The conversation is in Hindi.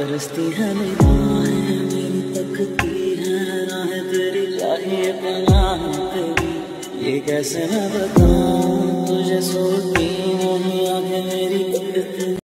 तरसती है निगाहें, मेरी तकती है, राहें तेरी चाहिए पनाह तेरी। ये कैसे मैं बताऊँ, तुझे सोती नहीं आगे मेरी तकती